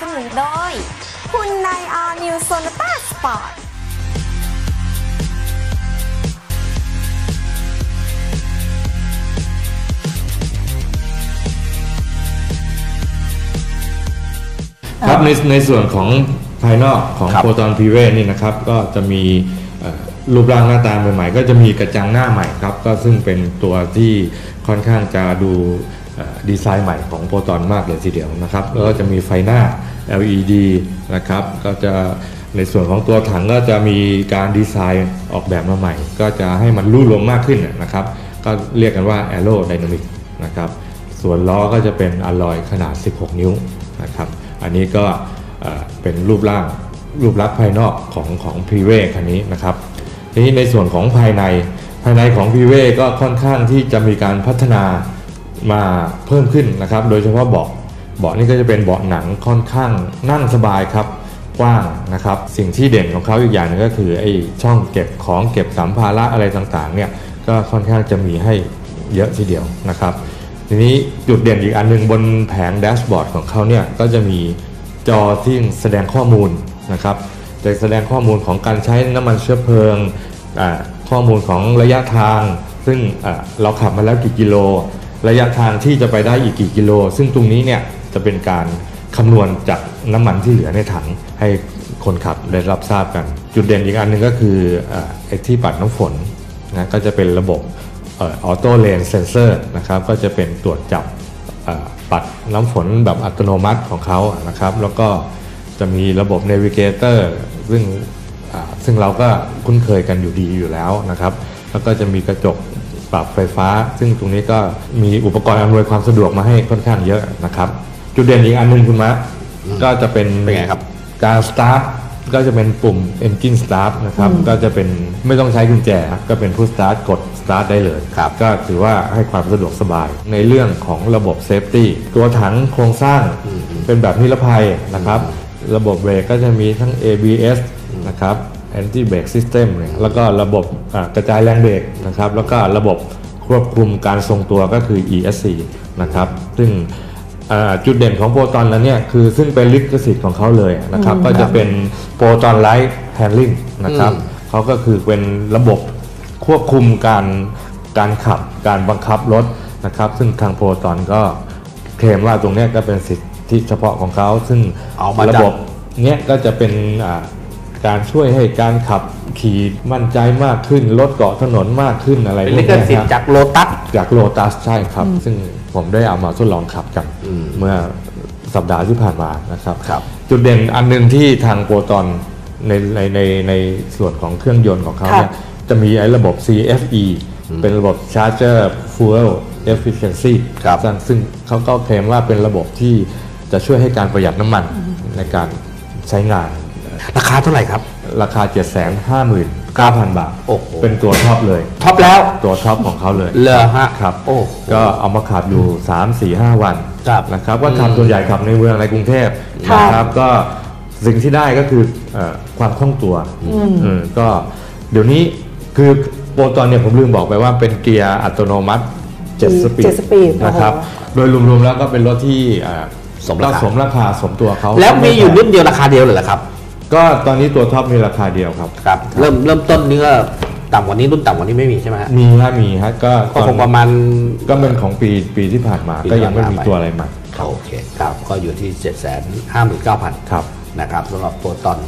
สนุนโดยคุณนายอาร์นิวโซนต้าสปอร์ตครับในในส่วนของภายนอกของโปรตอนพีเวนี่นะครับ ก็จะมีรูปร่างหน้าตาใหม่ๆ ก็จะมีกระจังหน้าใหม่ครับ ก็ซึ่งเป็นตัวที่ ค่อนข้างจะดูดีไซน์ใหม่ของโปรตอนมากเลยทีเดียวนะครับแล้วก็จะมีไฟหน้า LED นะครับก็จะในส่วนของตัวถังก็จะมีการดีไซน์ออกแบบมาใหม่ ก็จะให้มันรูดลงมากขึ้นนะครับ ก็เรียกกันว่า Aero Dynamic นะครับส่วนล้อก็จะเป็นอลลอยขนาด 16 นิ้วนะครับอันนี้ก็เป็นรูปร่างรูปลักษณ์ภายนอกของของพรีเวคันนี้นะครับทีนี้ในส่วนของภายในายในของพีเวก็ค่อนข้างที่จะมีการพัฒนามาเพิ่มขึ้นนะครับ โดยเฉพาะเบาะเบาะนี่ก็จะเป็นเบาะหนังค่อนข้างนั่งสบายครับกว้างนะครับ สิ่งที่เด่นของเขาอีกอย่างหนึงก็คือไอ้ช่องเก็บของเก็บสัมภาระอะไรต่างๆเนี่ยก็ค่อนข้างจะมีให้เยอะทีเดียวนะครับ ทีนี้จุดเด่นอีกอันหนึงบนแผงแดชบอร์ดของเขาเนี่ยก็จะมีจอที่แสดงข้อมูลนะครับจะแสดงข้อมูลของการใช้น้ำมันเชื้อเพลิงอ่า ข้อมูลของระยะทาง ซึ่งเราขับมาแล้วกี่กิโล ระยะทางที่จะไปได้อีกกี่กิโล ซึ่งตรงนี้เนี่ยจะเป็นการคำนวณจากน้ำมันที่เหลือในถังให้คนขับได้รับทราบกัน จุดเด่นอีกอันหนึ่งก็คืออาไอ้ที่ปัดน้ำฝนนะก็จะเป็นระบบ Auto Rain Sensor นะครับก็จะเป็นตรวจจับปัดน้ำฝนแบบอัตโนมัติของเขานะครับ แล้วก็จะมีระบบ Navigator ซึ่งอ่าซึ่ง เราก็คุ้นเคยกันอยู่ดีอยู่แล้วนะครับ แล้วก็จะมีกระจกปรับไฟฟ้า ซึ่งตรงนี้ก็มีอุปกรณ์อำนวยความสะดวกมาให้ค่อนข้างเยอะนะครับ จุดเด่นอีกอันหนึงคุณมะก็จะเป็นเป็นไงครับ การสตาร์ทก็จะเป็นปุ่ม Engine Start นะครับ ก็จะเป็นไม่ต้องใช้กุญแจ ก็เป็นปุ่มสตาร์ทกดสตาร์ทได้เลยครับ ก็ถือว่าให้ความสะดวกสบาย ในเรื่องของระบบ safetyตัวถังโครงสร้างเป็นแบบนิรภัยนะครับ ระบบเบรกก็จะมีทั้ง ABS นะครับ Anti Brake System เนี่ยแล้วก็ระบบอ่ากระจายแรงเบรกนะครับแล้วก็ระบบควบคุมการทรงตัวก็คือ ESC นะครับซึ่งอ่าจุดเด่นของโปรตอนนั้นเนี่ยคือซึ่งเป็นลิขสิทธิ์ของเขาเลยนะครับก็จะเป็น Proton Ride Handling นะครับอืมเขาก็คือเป็นระบบควบคุมการการขับการบังคับรถนะครับ ซึ่งทางโปรตอนก็เคลมว่าตรงเนี้ยก็เป็นสิทธิเฉพาะของเขา ซึ่งเอามาจากระบบเนี้ยก็จะเป็นอ่า การช่วยให้การขับขี่มั่นใจมากขึ้นลดเกาะถนนมากขึ้นอะไรเป็นพวลิกขเนี้ยสิทครัธิ์บจากโลตัส จากโลตัสใช่ครับ ซึ่งผมได้เอามาทดลองขับกันอืมเมื่อสัปดาห์ที่ผ่านมานะครับ ครับ จุดเด่นอันหนึ่งที่ทางโปรตอนในในในในส่วนของเครื่องยนต์ของเขาเนี่ยจะมีไอ้ระบบ CFE เป็นระบบ Charged Fuel Efficiency ครับซึ่งซึ่งเขาก็เคลมว่าเป็นระบบที่จะช่วยให้การประหยัดน้ำมันในการใช้งาน ราคาเท่าไหร่ครับ ราคา 759,000 บาท โอ้โห เป็นตัว top เลย top แล้ว ตัว top ของเขาเลยเหรอฮะครับโอ้ก็เอามาขับอยู่ 3 4 5 วันครับนะครับก็ขับส่วนใหญ่ขับในเมืองในกรุงเทพค่ะนะครับก็สิ่งที่ได้ก็คือเออความคล่องตัวเออก็เดี๋ยวนี้คือโปรตอนเนี่ยผมลืมบอกไปว่าเป็นเกียร์อัตโนมัติ 7 speed เจ็ด speed นะครับโอ้โหโดยรวมๆแล้วก็เป็นรถที่อ่าสมราคาก็สมราคาสมตัวเขาแล้วมีอยู่รุ่นเดียวราคาเดียวเลยเหรอครับ ก็ตอนนี้ตัว top มีราคาเดียวครับ ครับเริ่มเริ่มต้นนี้ก็ต่ำกว่านี้รุ่นต่ำกว่านี้ไม่มีใช่ไหมฮะมีฮะมีฮะก็ก็คงประมาณ ก็เป็นของปีปีที่ผ่านมาปีก็ยังไม่ผ่านมีมาตัวอะไรมาโอเคครับ ก็อยู่ที่ 7 5 9 0 0 0 ครับนะครับสำหรับโปรตอน